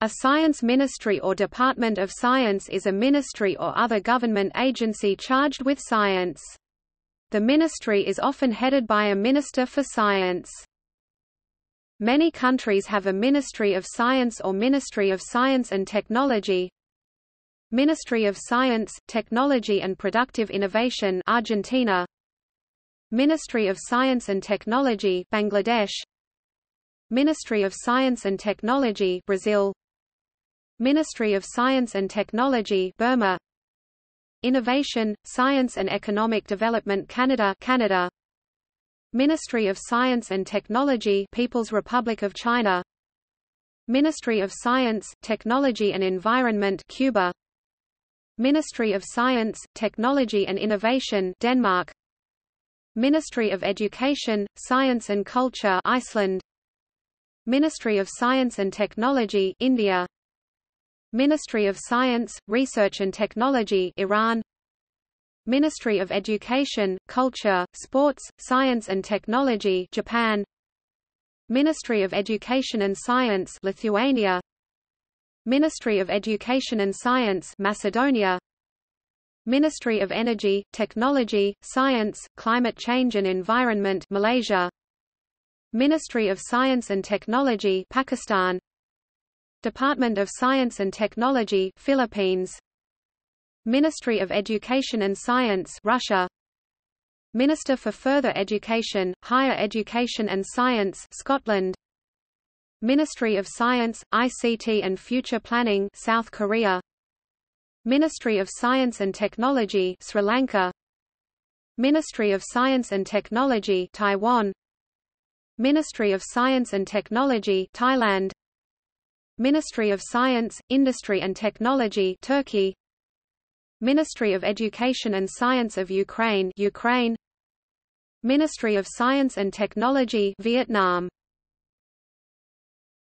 A science ministry or department of science is a ministry or other government agency charged with science. The ministry is often headed by a Minister for Science. Many countries have a Ministry of Science or Ministry of Science and Technology. Ministry of Science, Technology and Productive Innovation Argentina Ministry of Science and Technology Bangladesh Ministry of Science and Technology Brazil Ministry of Science and Technology Burma. Innovation, Science and Economic Development Canada Canada. Ministry of Science and Technology People's Republic of China. Ministry of Science, Technology and Environment Cuba. Ministry of Science, Technology and Innovation Denmark. Ministry of Education, Science and Culture Iceland. Ministry of Science and Technology India Ministry of Science, Research and Technology Iran. Ministry of Education, Culture, Sports, Science and Technology Japan. Ministry of Education and Science Lithuania. Ministry of Education and Science Macedonia. Ministry of Energy, Technology, Science, Climate Change and Environment Malaysia. Ministry of Science and Technology Pakistan Department of Science and Technology Philippines. Ministry of Education and Science Russia. Minister for Further Education, Higher Education and Science Scotland. Ministry of Science, ICT and Future Planning South Korea. Ministry of Science and Technology Sri Lanka. Ministry of Science and Technology Taiwan. Ministry of Science and Technology Thailand Ministry of Science, Industry and Technology Turkey. Ministry of Education and Science of Ukraine Ukraine. Ministry of Science and Technology Vietnam